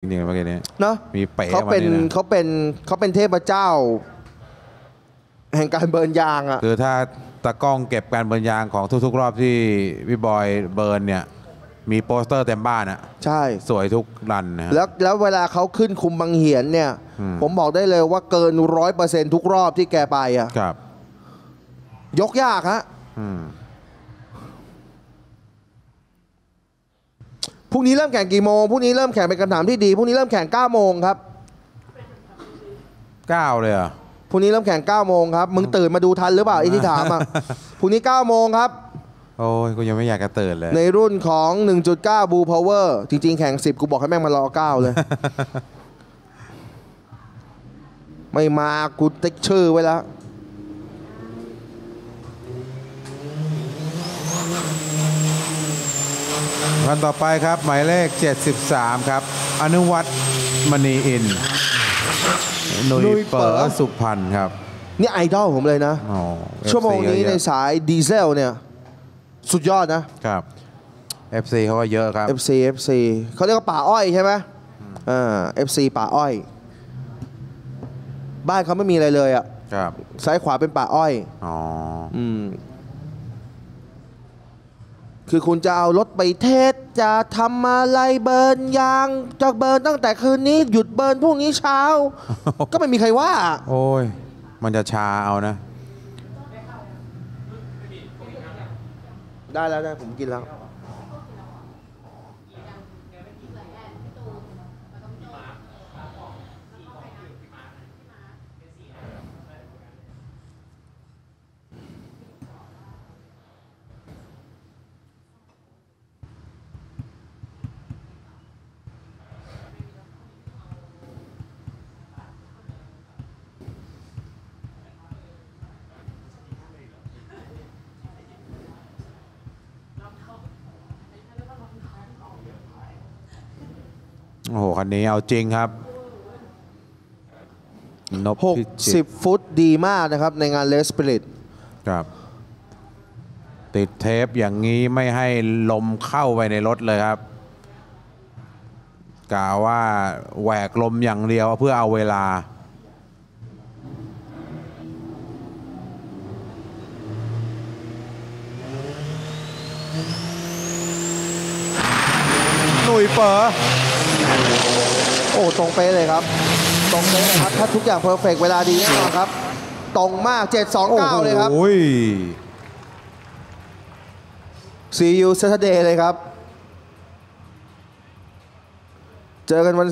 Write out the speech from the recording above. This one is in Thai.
จริงๆเมื่อกี้นี้เนาะมีเป๋เขาเป็นมานี่นะเขาเป็นเขาเป็นเทพเจ้า แห่งการเบิร์นยางอะคือถ้าตากล้องเก็บการเบิร์นยางของทุก ๆ รอบที่พี่บอยเบิร์นเนี่ย มีโปสเตอร์เต็มบ้านอะใช่ สวยทุกรันนะฮะแล้วแล้วเวลาเขาขึ้นคุมบางเหียนเนี่ยอืมผมบอกได้เลยว่าเกินร้อยเปอร์เซ็นทุกรอบที่แกไปอะครับ ยกยากฮะอืม พรุ่งนี้เริ่มแข่งกี่โมงพรุ่งนี้เริ่มแข่งเป็นคำถามที่ดีพรุ่งนี้เริ่มแข่ง9โมงครับเก้าเลยเหรอะพรุ่งนี้เริ่มแข่ง9โมงครับมึงตื่นมาดูทันหรือเปล่าไอ้ที่ถามอะพรุ่งนี้9โมงครับ โอ้ยกูยังไม่อยากจะตื่นเลยในรุ่นของ 1.9 Blue Power จริง ๆ แข่ง 10 กูบอกให้แม่งมารอ 9 เลย ไม่มา กูติ๊กชื่อไว้แล้ว คันต่อไปครับ หมายเลข 73 ครับ อนุวัฒน์มณีอินหนุยหนุ่ยเป๋เป๋ออสุพรรณครับนี่ไอดอลผมเลยนะ อ๋อ ชั่วโมง FC นี้ก็ในเยอะสายดีเซลเนี่ย สุดยอดนะ ครับ FC เขาก็เยอะครับ FC FC เขาเรียกว่าป่าอ้อยใช่ไหมอ่า FC ป่าอ้อย บ้านเขาไม่มีอะไรเลยอะครับ ซ้ายขวาเป็นป่าอ้อย อ๋อ อืม คือคุณจะเอารถไปเทสจะทำอะไรเบิร์นยางจะเบิร์นตั้งแต่คืนนี้หยุดเบิร์นพรุ่งนี้เช้า ก็ไม่มีใครว่า โอ้ย มันจะชาเอานะ ได้แล้วได้ผมกินแล้ว โอ้โหคันนี้เอาจริงครับนบพิจิตร60 ฟุตดีมากนะครับ ในงานเลสปิริตครับ ติดเทปอย่างนี้ไม่ให้ลมเข้าไปในรถเลยครับกล่าวว่าแหวกลมอย่างเดียวเพื่อเอาเวลา หนุ่ยเป๋อ โอ้ตรงเป๊ะเลยครับ ตรงเป๊ะเลยครับถ้าทุกอย่างเพอร์เฟกเวลาดีแน่นอนครับ ตรงมาก 729 เลยครับ โอ้ย See you Saturday เลยครับ เจอกันวัน